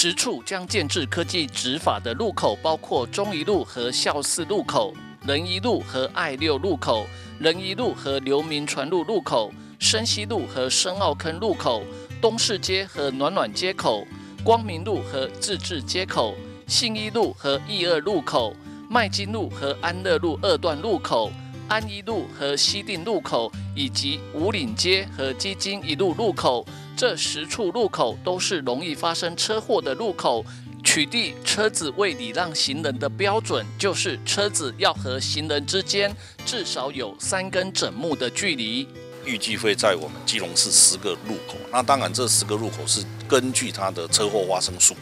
十处将建制科技执法的路口，包括中一路和孝寺路口、仁一路和爱六路口、仁一路和流民传路路口、深西路和深澳坑路口、东市街和暖暖街口、光明路和自治街口、信义路和义二路口、麦金路和安乐路二段路口、安一路和西定路口，以及五岭街和基金一路路口。这十处路口都是容易发生车祸的路口，取缔车子未礼让行人的标准，就是车子要和行人之间至少有三根整木的距离。预计会在我们基隆市十个路口，那当然这十个路口是根据它的车祸发生数，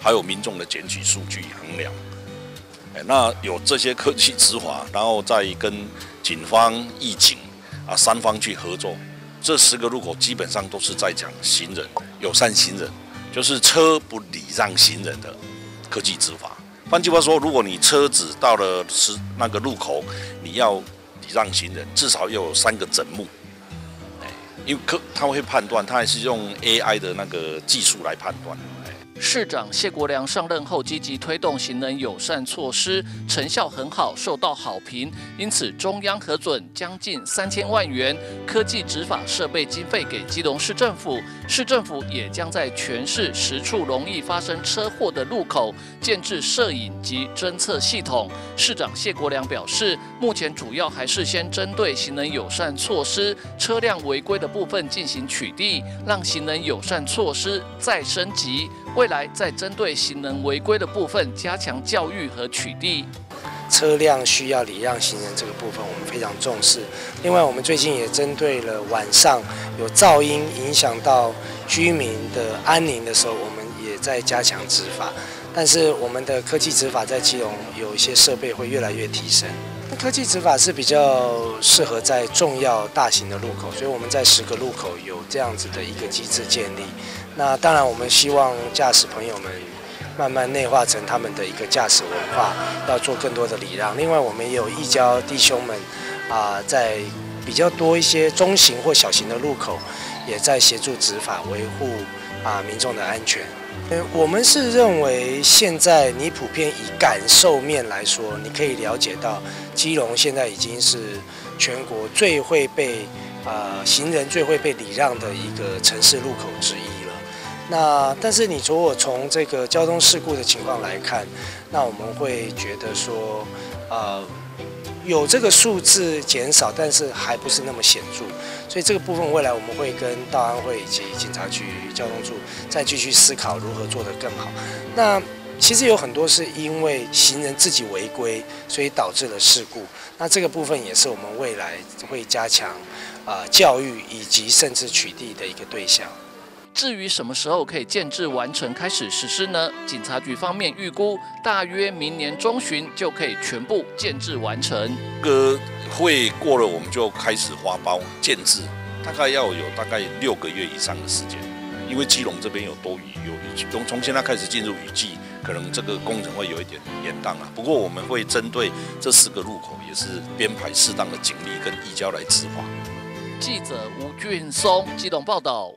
还有民众的检举数据衡量。那有这些科技执法，然后再跟警方、义警啊三方去合作。这十个路口基本上都是在讲行人友善行人，就是车不礼让行人的科技执法。换句话说，如果你车子到了是那个路口，你要礼让行人，至少要有三个整目。因为科他会判断，他还是用 AI 的那个技术来判断。市长谢国良上任后，积极推动行人友善措施，成效很好，受到好评。因此，中央核准将近三千万元科技执法设备经费给基隆市政府，市政府也将在全市十处容易发生车祸的路口建置摄影及侦测系统。市长谢国良表示，目前主要还是先针对行人友善措施、车辆违规的部分进行取缔，让行人友善措施再升级。未来在针对行人违规的部分加强教育和取缔。车辆需要礼让行人这个部分，我们非常重视。另外，我们最近也针对了晚上有噪音影响到居民的安宁的时候，我们也在加强执法。但是，我们的科技执法在基隆有一些设备会越来越提升。科技执法是比较适合在重要大型的路口，所以我们在十个路口有这样子的一个机制建立。那当然，我们希望驾驶朋友们慢慢内化成他们的一个驾驶文化，要做更多的礼让。另外，我们也有义交弟兄们啊，在比较多一些中型或小型的路口，也在协助执法，维护啊民众的安全。呃，我们是认为现在你普遍以感受面来说，你可以了解到，基隆现在已经是全国最会被啊行人最会被礼让的一个城市路口之一了。那但是你如果从这个交通事故的情况来看，那我们会觉得说，呃。有这个数字减少，但是还不是那么显著，所以这个部分未来我们会跟道安会以及警察局交通处再继续思考如何做得更好。那其实有很多是因为行人自己违规，所以导致了事故。那这个部分也是我们未来会加强啊教育以及甚至取缔的一个对象。至于什么时候可以建制完成开始实施呢？警察局方面预估，大约明年中旬就可以全部建制完成。个会过了，我们就开始发包建制，大概要有大概六个月以上的时间。因为基隆这边有多雨，有雨从从现在开始进入雨季，可能这个工程会有一点延宕啊。不过我们会针对这四个路口，也是编排适当的警力跟移交来执法。记者吴俊松，机动报道。